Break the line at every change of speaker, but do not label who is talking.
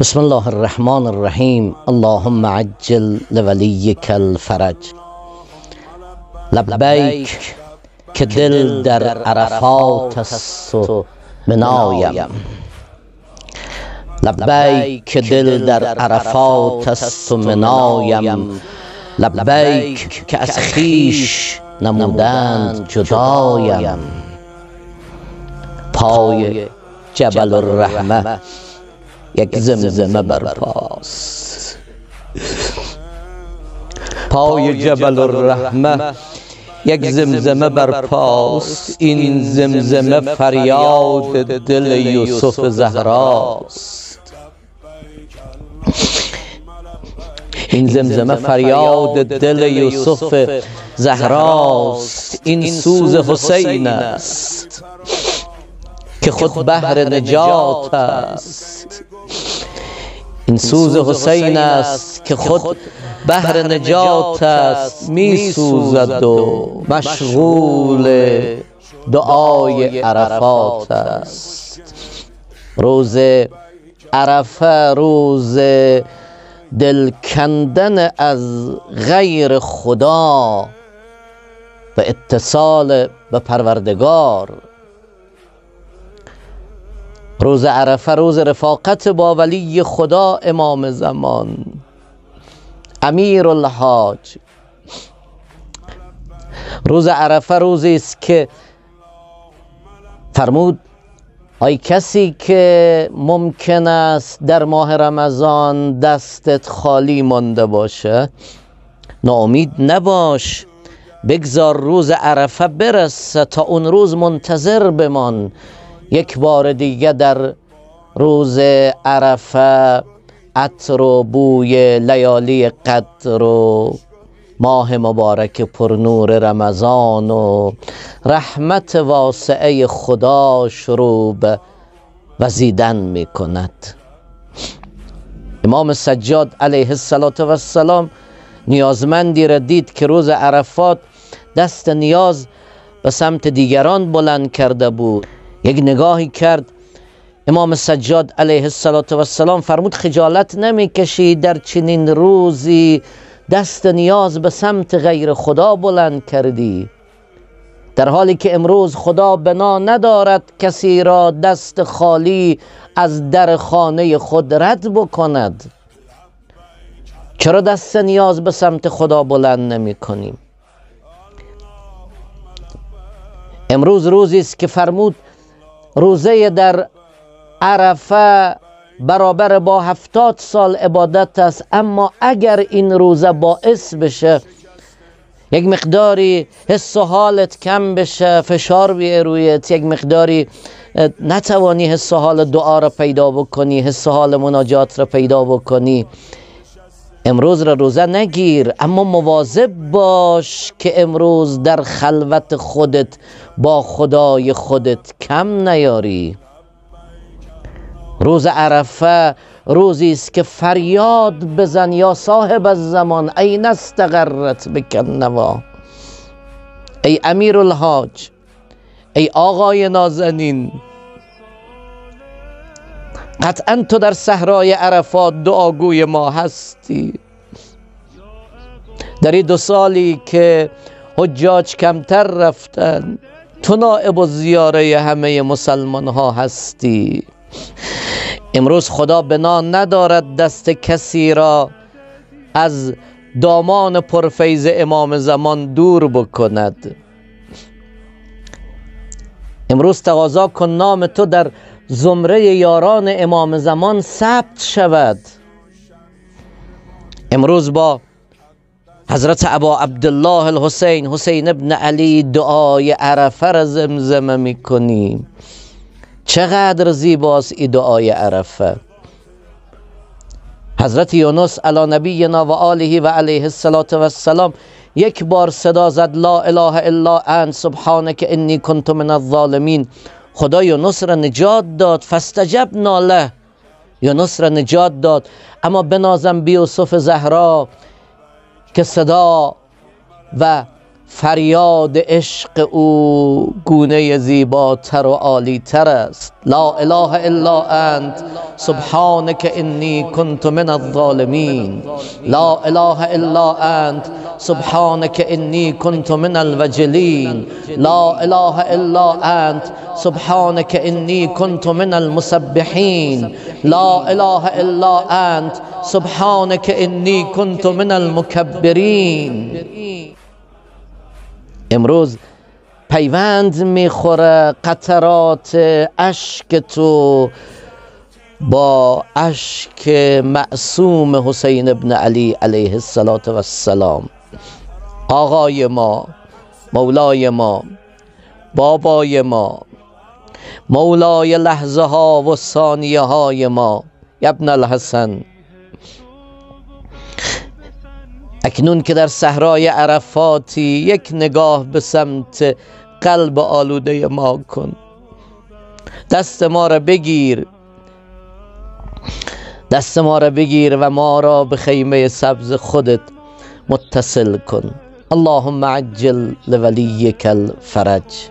بسم الله الرحمن الرحیم اللهم عجل لولیک الفرج لبیک که دل در عرفات است و منایم لبیک که دل در عرفات است و منایم لبیک که از خیش نمودند جدایم پای جبل الرحمه یک زمزمه برپاست پای جبل الرحمه یک زمزمه برپاست این زمزمه فریاد دل یوسف زهراست. این زمزمه فریاد دل یوسف زهراست. این سوز حسین است. که خود بهر نجات است. این سوز حسین است که خود بهر نجات است. می سوزد و مشغول دعای عرفات است. روز عرفه روز دل کندن از غیر خدا. و اتصال به پروردگار. روز عرفه روز رفاقت با ولی خدا امام زمان. امیر الحاج روز عرفه روزی است که فرمود آی کسی که ممکن است در ماه رمضان دستت خالی مانده باشه ناامید نباش بگذار روز عرفه برسه تا اون روز منتظر بمان. یک بار دیگه در روز عرفه عطر و بوی لیالی قدر و ماه مبارک پر نور رمضان و رحمت واسعه خدا شروع به وزیدن می کند. امام سجاد علیه السلام نیازمندی را دید که روز عرفات دست نیاز به سمت دیگران بلند کرده بود. یک نگاهی کرد. امام سجاد علیه السلام فرمود خجالت نمی‌کشی در چنین روزی. دست نیاز به سمت غیر خدا بلند کردی. در حالی که امروز خدا بنا ندارد کسی را دست خالی از در خانه خود رد بکند. چرا دست نیاز به سمت خدا بلند نمی کنیم امروز روزی است که فرمود روزه در عرفه برابر با هفتاد سال عبادت است. اما اگر این روزه باعث بشه یک مقداری حس و حالت کم بشه فشار بیه رویت یک مقداری نتوانی حس و حال دعا را پیدا بکنی حس و حال مناجات را پیدا بکنی. امروز را روزه نگیر اما مواظب باش که امروز در خلوت خودت با خدای خودت کم نیاری. روز عرفه روزی است که فریاد بزن یا صاحب الزمان این استقرت بک نوا ای امیر الحاج ای آقای نازنین قطعا تو در صحرای عرفات دعاگوی ما هستی. در این دو سالی که حجاج کمتر رفتن تو نائب و زیاره همه مسلمان ها هستی. امروز خدا بنا ندارد دست کسی را از دامان پرفیز امام زمان دور بکند. امروز تقاضا کن نام تو در زمره یاران امام زمان ثبت شود. امروز با حضرت ابا عبدالله الحسین حسین ابن علی دعای عرفه را زمزمه می‌کنیم. چقدر زیباست ای دعای عرفه. حضرت یونس علی نبینا و آله و علیه السلام یک بار صدا زد لا اله الا انت سبحانك انی کنت من الظالمین. خدا یونس را نجات داد. فاستجبنا له یونس را نجات داد. اما بنازم بیوسف زهرا که صدا و فریاد عشق او گونه زیباتر و عالیتر است. لا اله الا انت سبحانك انی كنت من الظالمین. لا اله الا انت سبحانك انی كنت من الوجلین. لا اله الا انت سبحانك انی كنت من المسبحین. لا اله الا انت سبحانك انی كنت من المكبرین امروز پیوند می‌خوره قطرات اشک تو. با اشک معصوم حسین ابن علی علیه السلام آقای ما مولای ما بابای ما مولای لحظه ها و ثانیه های ما ابن الحسن. اکنون که در صحرای عرفاتی یک نگاه به سمت قلب آلوده ما کن. دست ما را بگیر. دست ما را بگیر و ما را به خیمه سبز خودت متصل کن. اللهم عجل لولیک الفرج.